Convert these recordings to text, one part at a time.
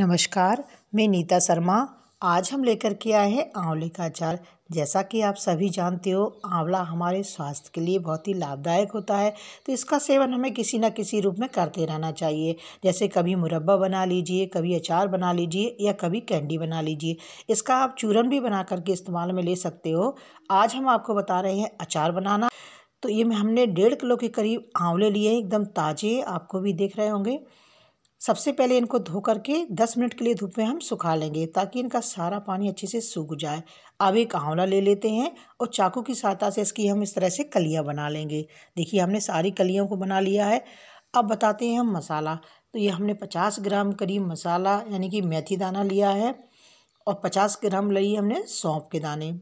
नमस्कार, मैं नीता शर्मा। आज हम लेकर के आए हैं आंवले का अचार। जैसा कि आप सभी जानते हो, आंवला हमारे स्वास्थ्य के लिए बहुत ही लाभदायक होता है तो इसका सेवन हमें किसी न किसी रूप में करते रहना चाहिए। जैसे कभी मुरब्बा बना लीजिए, कभी अचार बना लीजिए या कभी कैंडी बना लीजिए। इसका आप चूरन भी बना करके इस्तेमाल में ले सकते हो। आज हम आपको बता रहे हैं अचार बनाना। तो ये हमने डेढ़ किलो के करीब आंवले लिए एकदम ताज़े, आपको भी देख रहे होंगे। सबसे पहले इनको धो करके दस मिनट के लिए धूप में हम सुखा लेंगे ताकि इनका सारा पानी अच्छे से सूख जाए। अब एक आंवला ले लेते हैं और चाकू की सहायता से इसकी हम इस तरह से कलियाँ बना लेंगे। देखिए, हमने सारी कलियों को बना लिया है। अब बताते हैं हम मसाला। तो ये हमने पचास ग्राम करीब मसाला यानी कि मेथी दाना लिया है और पचास ग्राम ली हमने सौंप के दाने।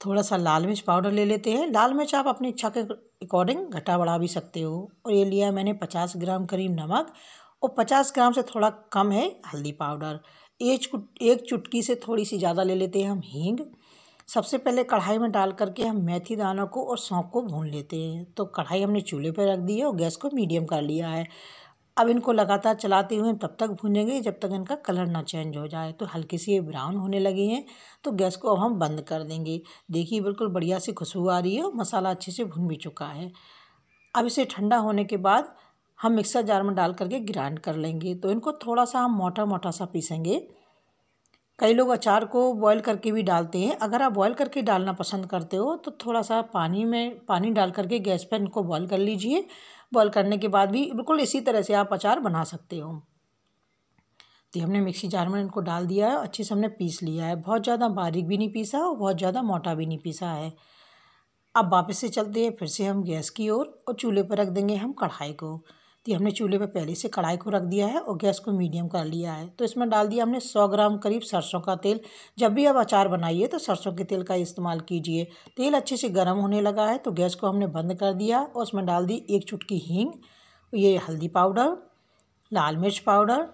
थोड़ा सा लाल मिर्च पाउडर ले लेते हैं। लाल मिर्च आप अपनी इच्छा के अकॉर्डिंग घटा बढ़ा भी सकते हो। और ये लिया मैंने पचास ग्राम करीब नमक और पचास ग्राम से थोड़ा कम है हल्दी पाउडर। एक एक चुटकी से थोड़ी सी ज़्यादा ले लेते हैं हम हींग। सबसे पहले कढ़ाई में डाल करके हम मेथी दानों को और सौंफ को भून लेते हैं। तो कढ़ाई हमने चूल्हे पर रख दी है और गैस को मीडियम कर लिया है। अब इनको लगातार चलाते हुए तब तक भूनेंगे जब तक इनका कलर ना चेंज हो जाए। तो हल्की सी ये ब्राउन होने लगी हैं। तो गैस को अब हम बंद कर देंगे। देखिए, बिल्कुल बढ़िया सी खुशबू आ रही है और मसाला अच्छे से भुन भी चुका है। अब इसे ठंडा होने के बाद हम मिक्सर जार में डाल करके ग्राइंड कर लेंगे। तो इनको थोड़ा सा हम मोटा मोटा सा पीसेंगे। कई लोग अचार को बॉईल करके भी डालते हैं। अगर आप बॉईल करके डालना पसंद करते हो तो थोड़ा सा पानी में पानी डाल करके गैस पर इनको बॉईल कर लीजिए। बॉईल करने के बाद भी बिल्कुल इसी तरह से आप अचार बना सकते हो। तो हमने मिक्सी जार में इनको डाल दिया है। अच्छे से हमने पीस लिया है। बहुत ज़्यादा बारीक भी नहीं पीसा और बहुत ज़्यादा मोटा भी नहीं पीसा है। अब वापस से चलते हैं फिर से हम गैस की ओर और, और चूल्हे पर रख देंगे हम कढ़ाई को। तो हमने चूल्हे पर पहले से कढ़ाई को रख दिया है और गैस को मीडियम कर लिया है। तो इसमें डाल दिया हमने सौ ग्राम करीब सरसों का तेल। जब भी आप अचार बनाइए तो सरसों के तेल का इस्तेमाल कीजिए। तेल अच्छे से गर्म होने लगा है तो गैस को हमने बंद कर दिया और उसमें डाल दी एक चुटकी हींग, ये हल्दी पाउडर, लाल मिर्च पाउडर।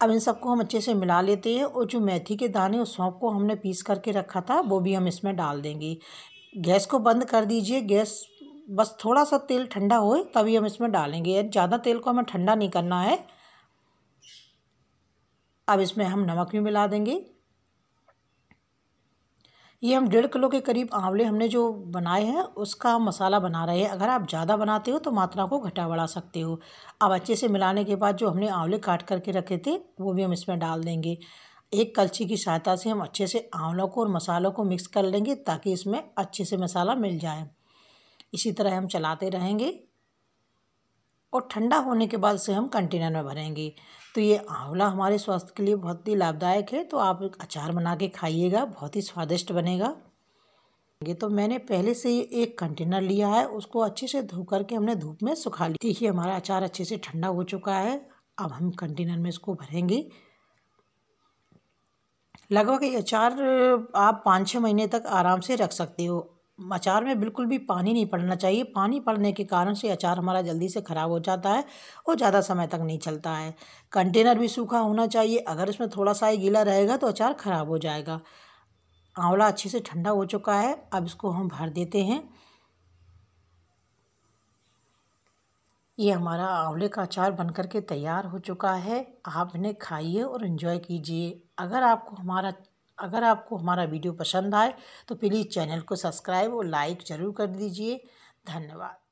अब इन सबको हम अच्छे से मिला लेते हैं और जो मेथी के दाने और सौंप को हमने पीस करके रखा था वो भी हम इसमें डाल देंगे। गैस को बंद कर दीजिए, गैस बस थोड़ा सा तेल ठंडा होए, तभी हम इसमें डालेंगे। ज़्यादा तेल को हमें ठंडा नहीं करना है। अब इसमें हम नमक भी मिला देंगे। ये हम डेढ़ किलो के करीब आंवले हमने जो बनाए हैं, उसका मसाला बना रहे हैं। अगर आप ज़्यादा बनाते हो तो मात्रा को घटा बढ़ा सकते हो। अब अच्छे से मिलाने के बाद जो हमने आंवले काट करके रखे थे, वो भी हम इसमें डाल देंगे। एक कलछी की सहायता से हम अच्छे से आंवलों को और मसालों को मिक्स कर लेंगे, ताकि इसमें अच्छे से मसाला मिल जाए। इसी तरह हम चलाते रहेंगे और ठंडा होने के बाद से हम कंटेनर में भरेंगे। तो ये आंवला हमारे स्वास्थ्य के लिए बहुत ही लाभदायक है तो आप अचार बना के खाइएगा, बहुत ही स्वादिष्ट बनेगा। ये तो मैंने पहले से ही एक कंटेनर लिया है, उसको अच्छे से धो करके हमने धूप में सुखा ली देखिए हमारा अचार अच्छे से ठंडा हो चुका है। अब हम कंटेनर में इसको भरेंगे। लगभग ये अचार आप पाँच छः महीने तक आराम से रख सकते हो। अचार में बिल्कुल भी पानी नहीं पड़ना चाहिए। पानी पड़ने के कारण से अचार हमारा जल्दी से ख़राब हो जाता है और ज़्यादा समय तक नहीं चलता है। कंटेनर भी सूखा होना चाहिए। अगर इसमें थोड़ा सा ही गीला रहेगा तो अचार ख़राब हो जाएगा। आंवला अच्छे से ठंडा हो चुका है। अब इसको हम भर देते हैं। ये हमारा आंवले का अचार बन कर के तैयार हो चुका है। आप इन्हें खाइए और इन्जॉय कीजिए। अगर आपको हमारा अगर आपको हमारा वीडियो पसंद आए तो प्लीज़ चैनल को सब्सक्राइब और लाइक ज़रूर कर दीजिए। धन्यवाद।